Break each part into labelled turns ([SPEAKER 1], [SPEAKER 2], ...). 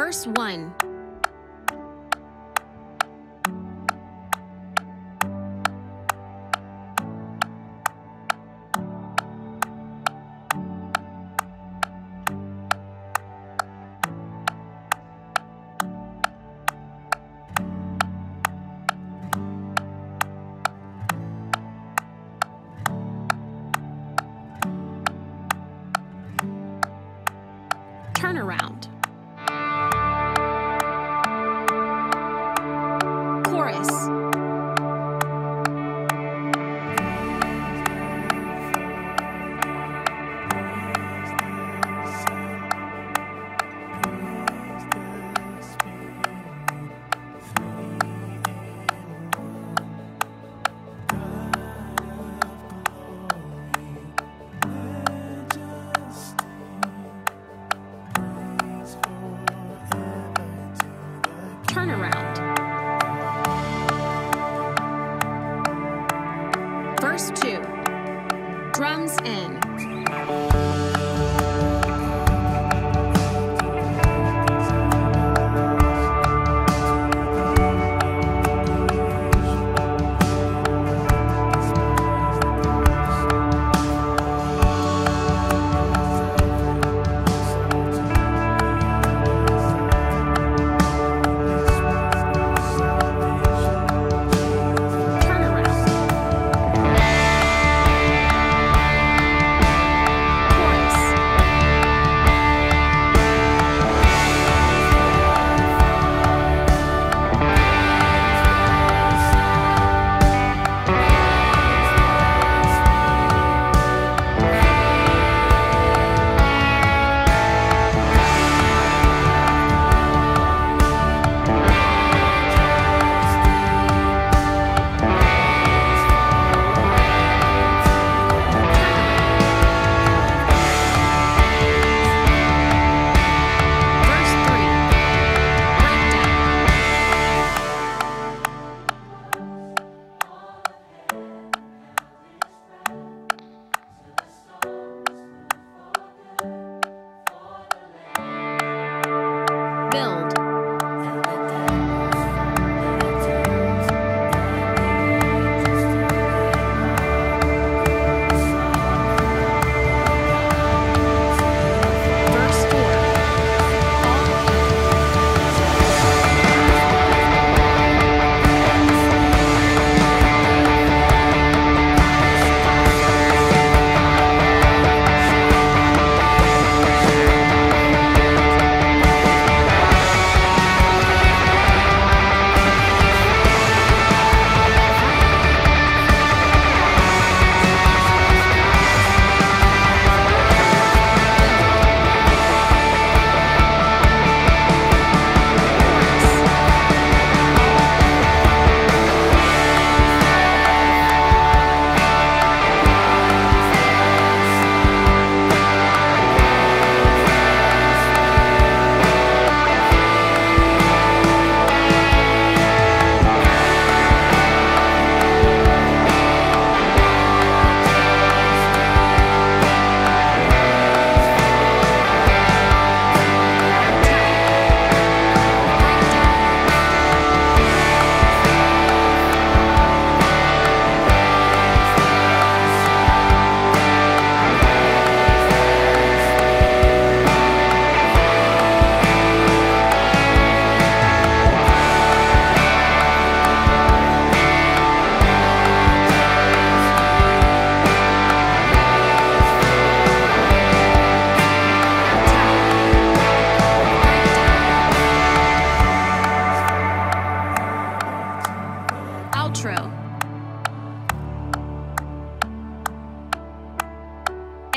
[SPEAKER 1] Verse 1 Turnaround. Verse 2 Drums in.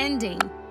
[SPEAKER 1] ending.